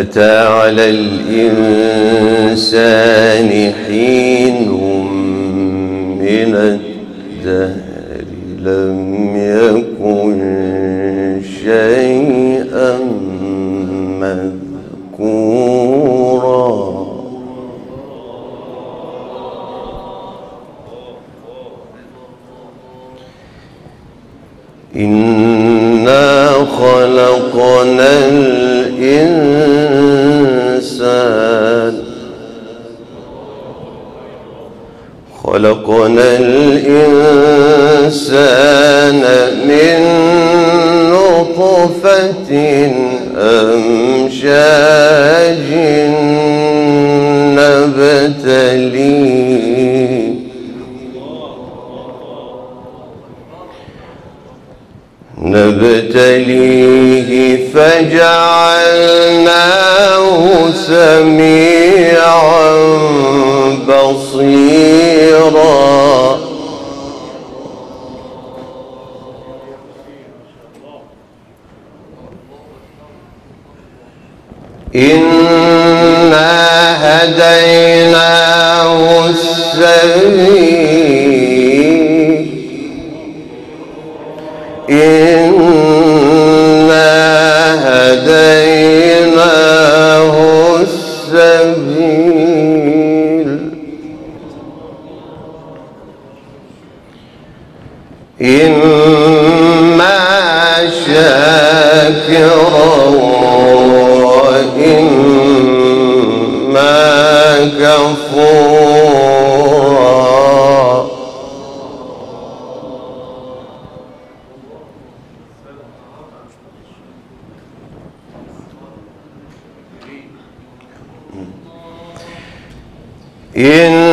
أتى على الإنسان حين من الدهر لم يكن شيئا مذكورا. إنا خلقنا الإنسان من نطفة أمشاج نبتليه نبتليه فجعلناه سميعا بصيرا. إنا إنا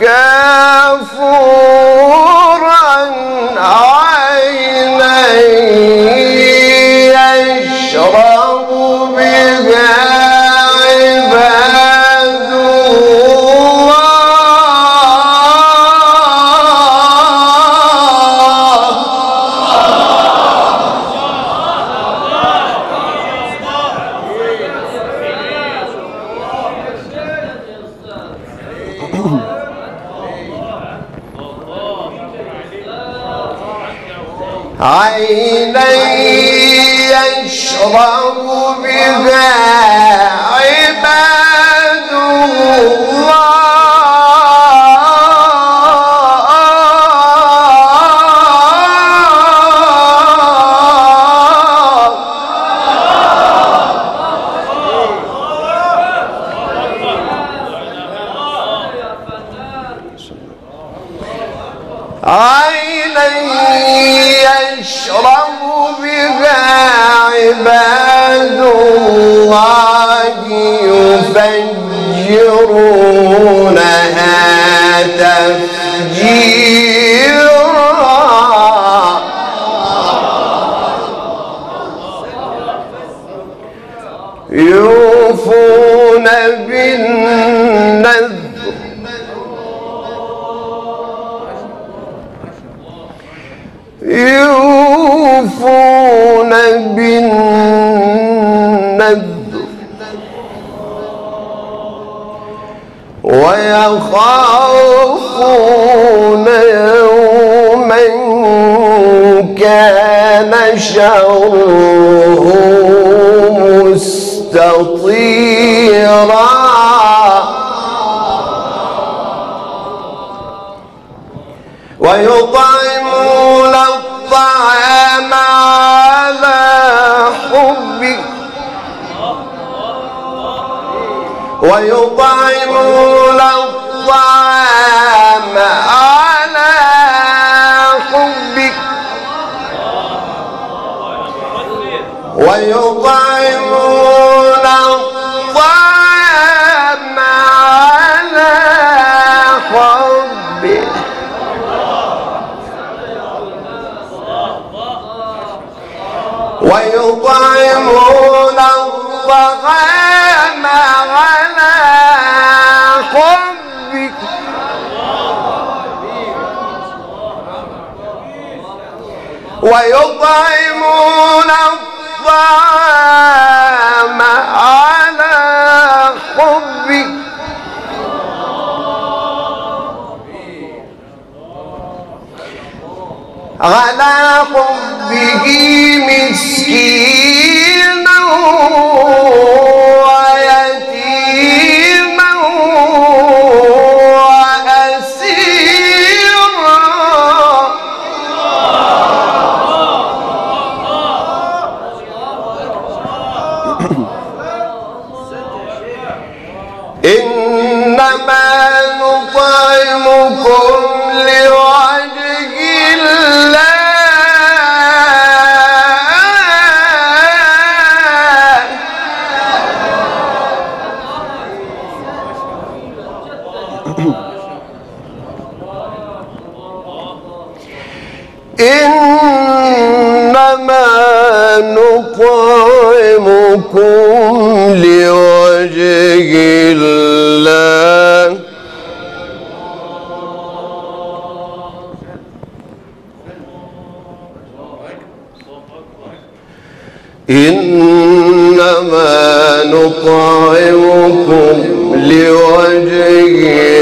مزاجها ويخافون يوما كان شره مستطيرا. ويطعمون الطعام على حبك. ويطعمون الطعام على ويطعمون ويطعمون الطعام على حبه على حبه مسكين. Oh. لوجه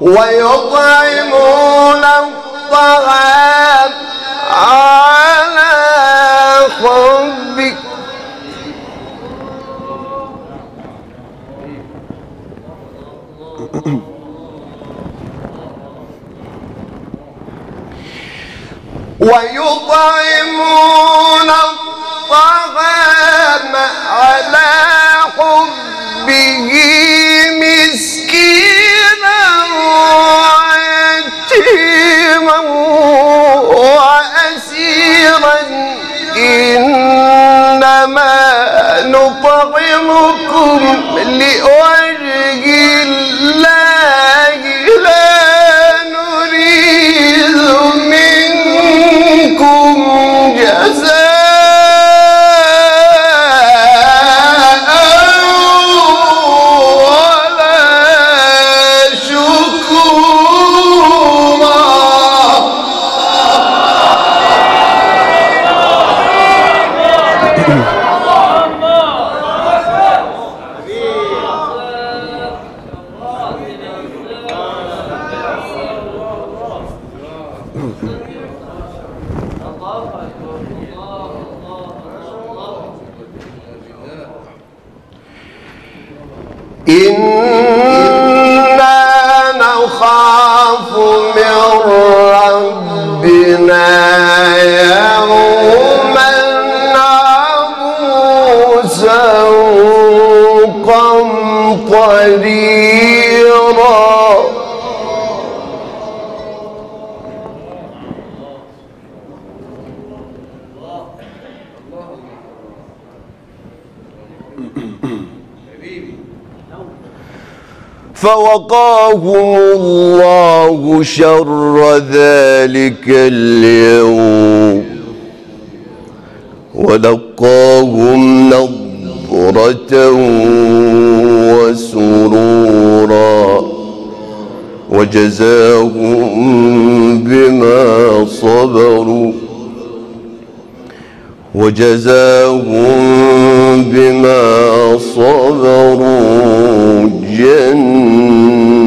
ويطعمون الطعام على حبك. ويطعمون الطعام على حبه. نطعمكم قمطريرا فوقاهم الله شر ذلك اليوم. ولقاهم نضرة وسرورا وجزاهم بما صبروا وجزاهم بما صبروا جنة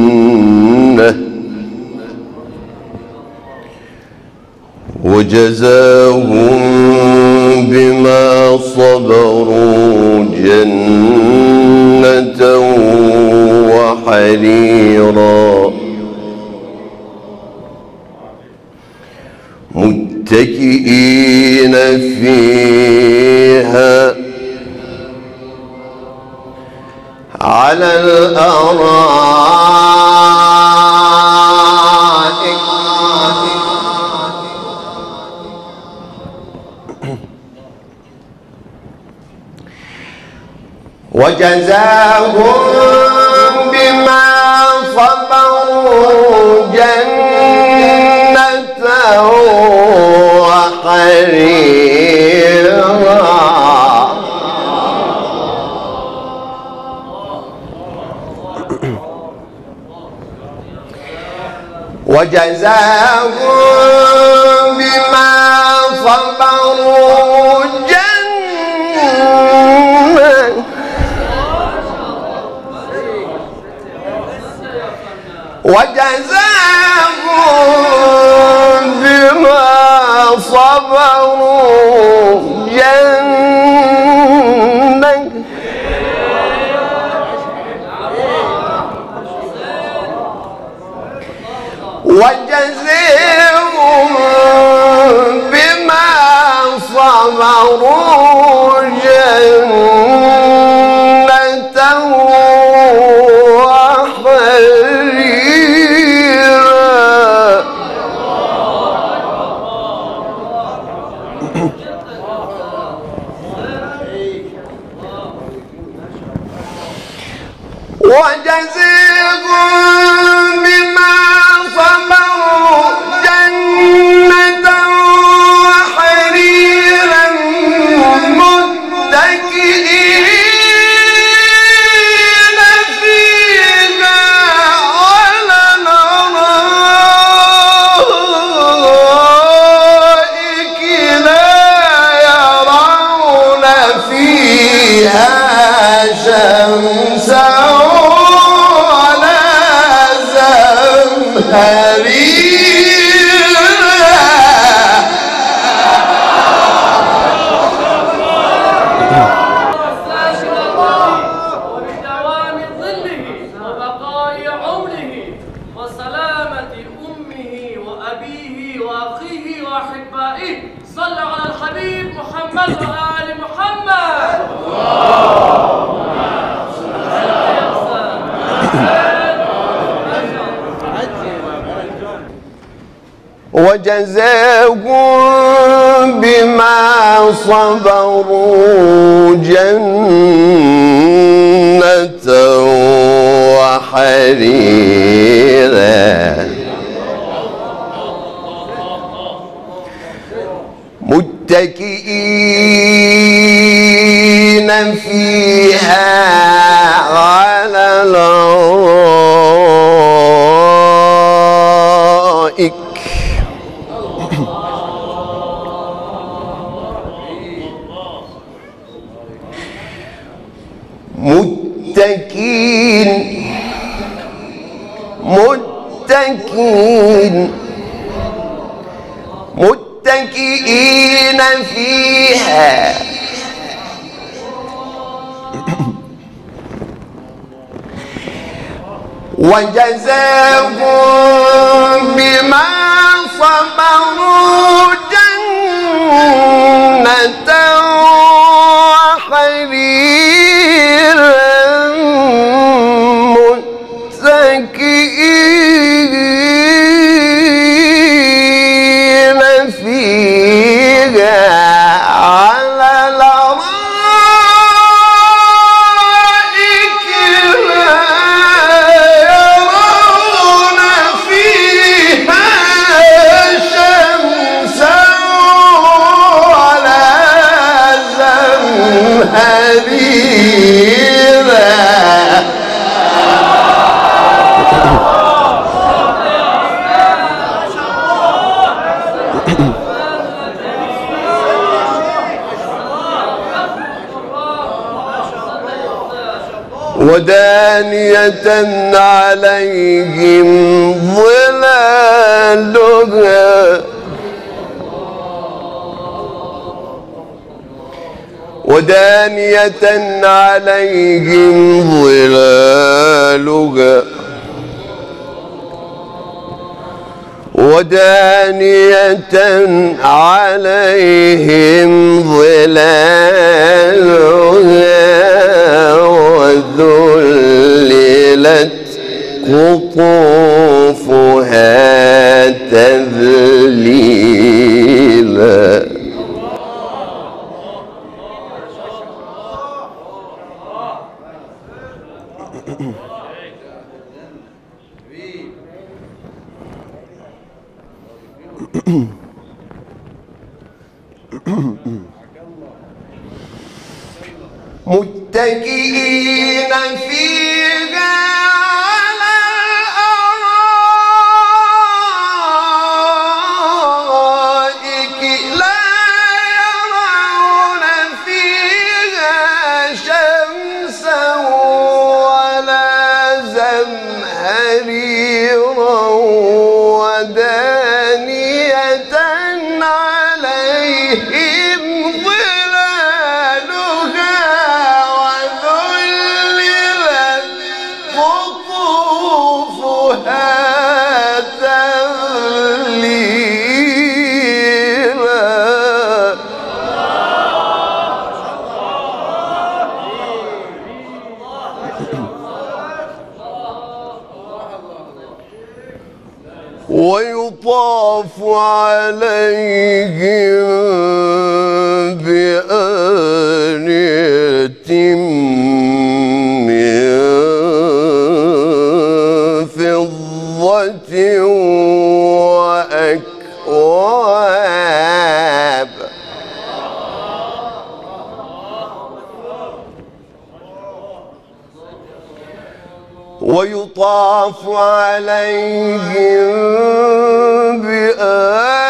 وجزاهم بما صبروا جنة وحريرا. متكئين فيها على الأرائك وجزاهم بما صبروا جنة وحريرا وجزاهم صبروا جنة وجزيهم بما صبروا جنة وجزاهم بما صبروا جنة وحريرا. متكئين. عليهم ظلالها. ودانية عليهم ظلالها. ودانية عليهم ظلالها وذللت قطوفها تذليلا متكئين فيها ويطاف عليهم بآنية ويطاف عليهم بآنية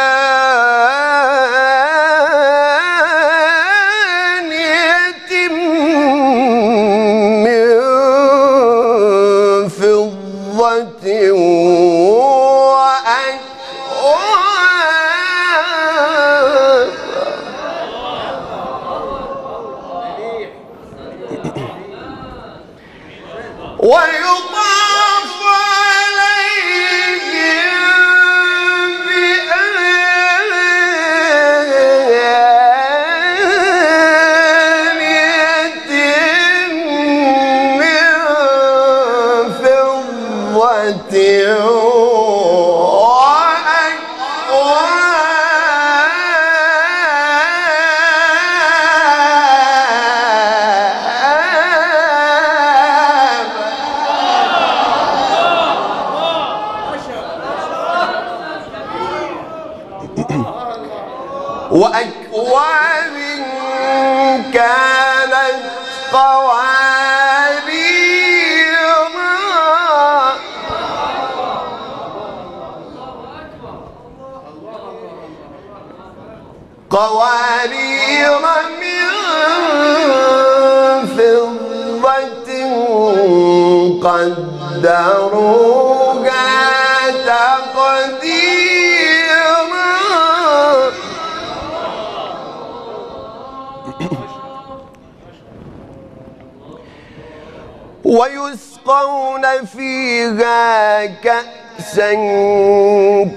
ويسقون فيها كأسا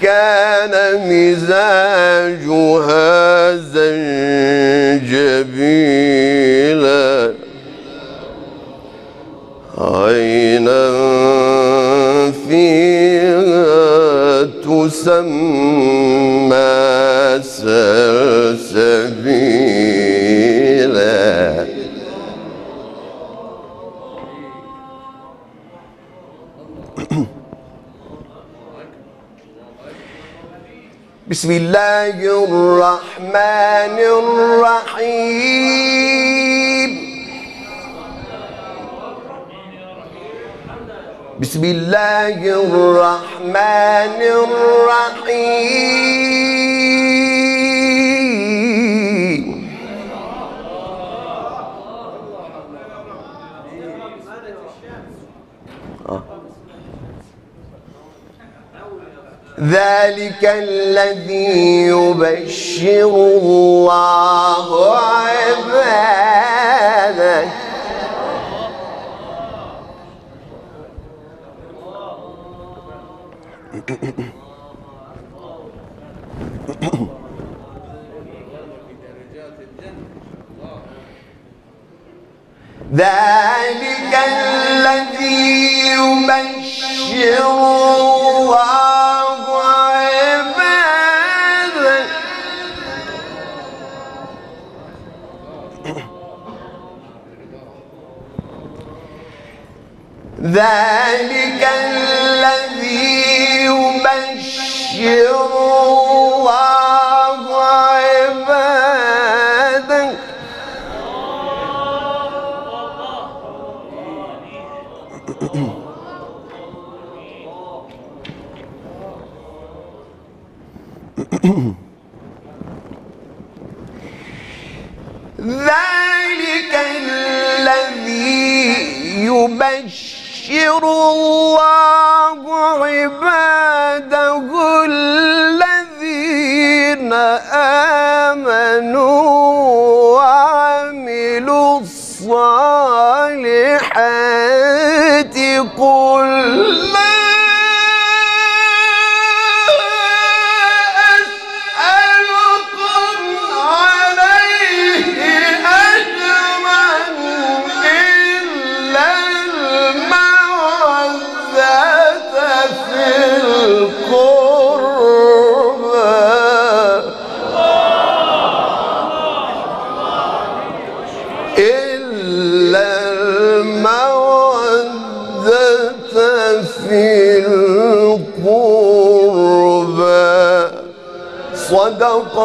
كان مزاجها زنجبيلا. عينا فيها تسمى سلسبيلا. بسم الله الرحمن الرحيم. بسم الله الرحمن الرحيم. ذلك الذي يبشر الله عباده. ذلك الذي يبشر الله عباده. ذلك الذي يبشر الله ذلك الذي يبشر الله عباده. صدق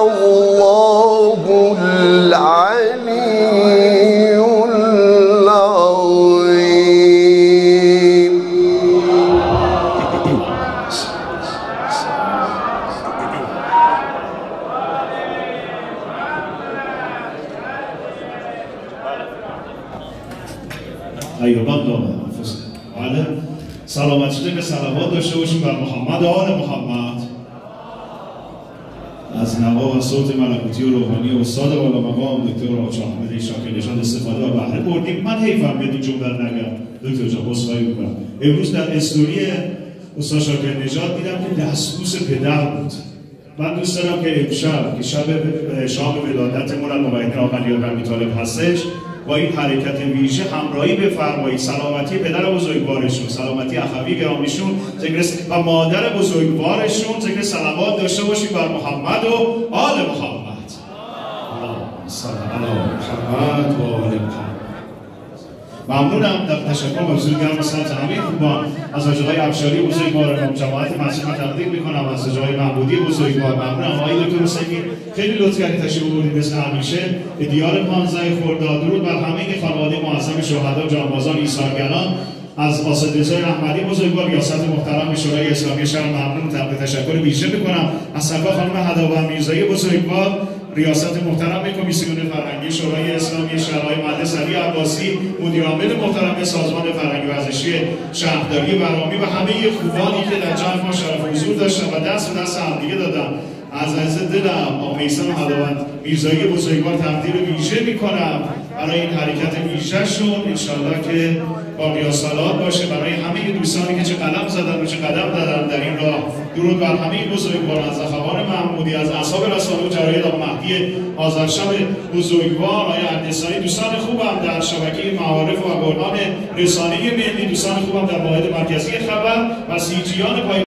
ملکوتی و روحانی استاد بالا مقام دکتر آقا حامد شاکر نژاد استفاده و بهره بردیم. من حیفم میاد این جمله نگم. دکتر جان عذرخواهی می‌کنم. امروز در استوری استاد شاکر نژاد دیدم که دستبوس پدر بود. من دوست دارم که امشب که شب شام ولادت مولانا مبین آقا علی طالب هستش با این حرکت ویژه همراهی بفرمایید. سلامتی پدر بزرگوارشون سلامتی اخوی گرامیشون و مادر بزرگوارشون ذکر صلوات داشته باشیم بر محمد و آل محمد. صل و ممنونم در تشکر موضوع گرم و سمت همه خوبان. از آجاقای افشاری بزرگوار جماعت مسجد من تقدیم می‌کنم. از آجاقای محمودی بزرگوار ممنونم. آقای دکتر حسینی خیلی لطف کردید تشریف بودید مثل همیشه به دیار 15 خرداد درود بر همه خانواده معظم شهدا جانبازان ایثارگران. از آسدرزای احمدی بزرگوار ریاست محترم شورای اسلامی شهر. ممنون. تقدیم تشکر ویژه می‌کنم. از سرکار خانم هداوند میرزایی بزرگوار ریاست محترم کمیسیون فرهنگی شورای اسلامی شهرهای مهندس علی عباسی مدیر عامل محترم سازمان فرهنگی ورزشی شهرداری برامی و همه خوبانی که در جمع ما شرف حضور داشتن و دست به دست همدیگه دادن. از عز دلم آقا میسان هداوند میرزایی بزرگوار تقدیر ویژه می‌کنم. برای این حرکت ویژهشون انشالله که باقی سالات باشه. برای همه دوستانی که چه قدم زدن و چه قدم دادن در این راه. درود بر همه بزرگواران از اخوان محمودی از اصحاب رساله و جراید آقا مهدی آذرشب بزرگوار آقای اردسانی دوستان خوبم در شبکه معارف و قرآن رسانه ملی. دوستان خوبم در واحد مرکزی خبر و سیجیان پای